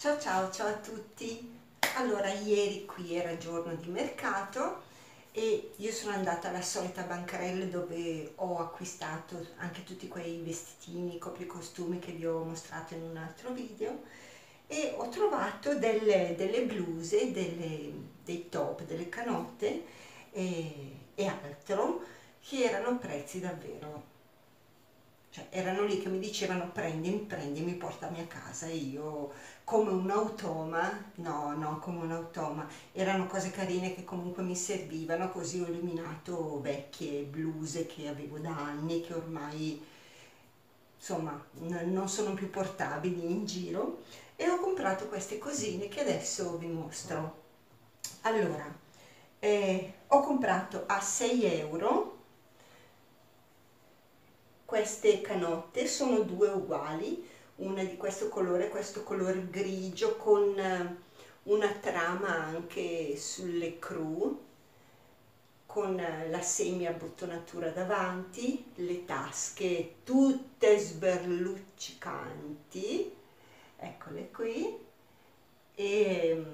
Ciao ciao ciao a tutti! Allora, ieri qui era giorno di mercato e io sono andata alla solita bancarella dove ho acquistato anche tutti quei vestitini, copie costumi che vi ho mostrato in un altro video e ho trovato delle, delle bluse, delle, dei top, delle canotte e, e altro che erano prezzi davvero cioè erano lì che mi dicevano prendimi, prendimi, portami a casa e io come un automa, no, no, come un automa, erano cose carine che comunque mi servivano, così ho eliminato vecchie bluse che avevo da anni, che ormai insomma non sono più portabili in giro. E ho comprato queste cosine che adesso vi mostro. Allora, eh, ho comprato a 6 euro queste canotte sono due uguali una di questo colore questo colore grigio con eh, una trama anche sulle cru con eh, la semi abbottonatura davanti le tasche tutte sberluccicanti eccole qui e,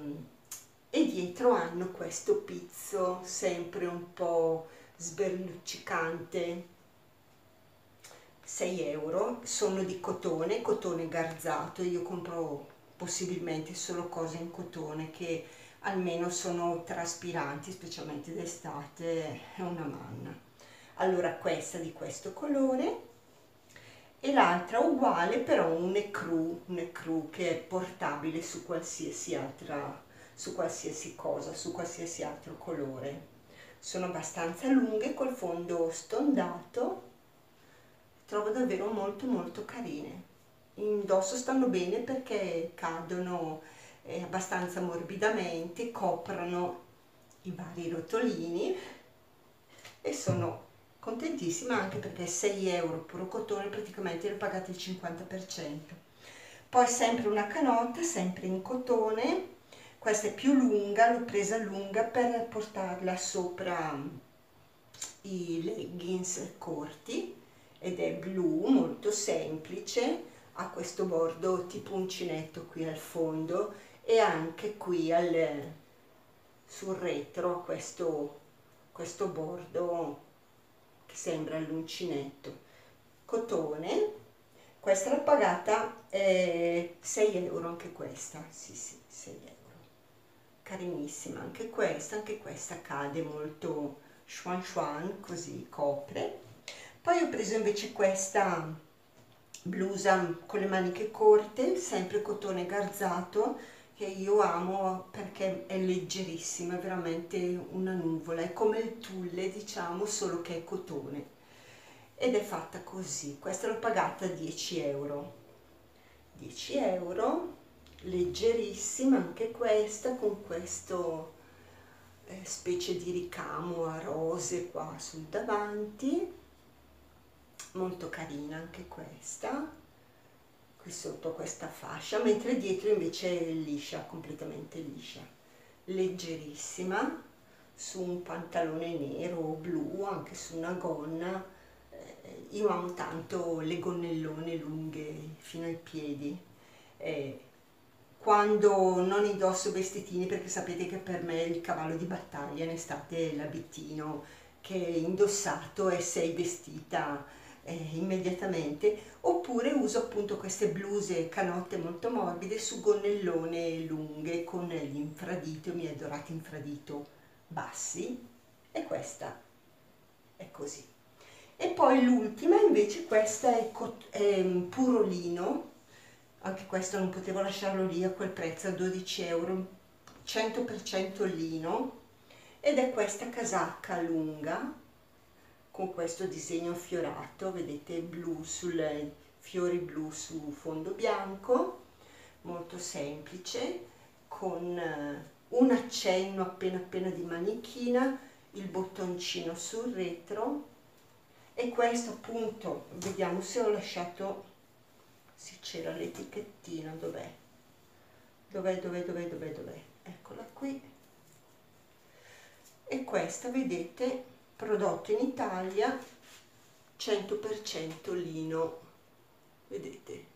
e dietro hanno questo pizzo sempre un po' sberluccicante 6 euro, sono di cotone, cotone garzato, io compro possibilmente solo cose in cotone che almeno sono traspiranti, specialmente d'estate, è una manna. Allora questa di questo colore e l'altra uguale però un ecru, un ecru che è portabile su qualsiasi altra, su qualsiasi cosa, su qualsiasi altro colore. Sono abbastanza lunghe col fondo stondato trovo davvero molto molto carine. Indosso stanno bene perché cadono eh, abbastanza morbidamente coprono i vari rotolini e sono contentissima anche perché 6 euro puro cotone praticamente le pagate il 50% poi sempre una canotta sempre in cotone. Questa è più lunga l'ho presa lunga per portarla sopra i leggings corti ed è blu, molto semplice, ha questo bordo tipo uncinetto qui al fondo e anche qui al, sul retro questo, questo bordo che sembra l'uncinetto. Cotone, questa l'ho pagata eh, 6 euro anche questa, sì sì, 6 euro. Carinissima anche questa, anche questa cade molto schwan schwan, così copre poi ho preso invece questa blusa con le maniche corte sempre cotone garzato che io amo perché è leggerissima è veramente una nuvola è come il tulle diciamo solo che è cotone. Ed è fatta così questa l'ho pagata 10 euro. 10 euro leggerissima anche questa con questo eh, specie di ricamo a rose qua sul davanti molto carina anche questa qui sotto questa fascia mentre dietro invece è liscia completamente liscia leggerissima su un pantalone nero o blu anche su una gonna. Eh, io amo tanto le gonnellone lunghe fino ai piedi. Eh, quando non indosso vestitini perché sapete che per me il cavallo di battaglia in estate è l'abitino che indossato e sei vestita eh, immediatamente oppure uso appunto queste bluse canotte molto morbide su gonnellone lunghe con gli infradito, i miei dorati infradito bassi e questa è così. E poi l'ultima invece questa è, è puro lino anche questo non potevo lasciarlo lì a quel prezzo a 12 euro 100% lino ed è questa casacca lunga con questo disegno fiorato, vedete blu sul fiori blu su fondo bianco, molto semplice, con eh, un accenno appena appena di manichina, il bottoncino sul retro e questo appunto, vediamo se ho lasciato, se c'era l'etichettina, dov'è? Dov'è, dov'è, dov'è, dov'è, dov'è? Eccola qui. E questa, vedete, prodotto in Italia 100% lino. Vedete?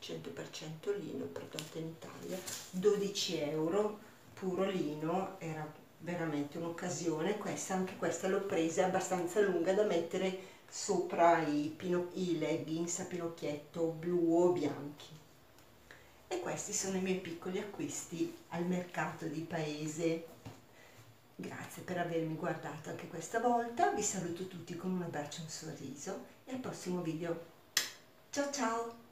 100% lino prodotto in Italia. 12 euro puro lino era veramente un'occasione. Questa anche questa l'ho presa abbastanza lunga da mettere sopra i, i leggings a pinocchietto blu o bianchi. E questi sono i miei piccoli acquisti al mercato di paese grazie per avermi guardato anche questa volta. Vi saluto tutti con un abbraccio e un sorriso. E al prossimo video. Ciao ciao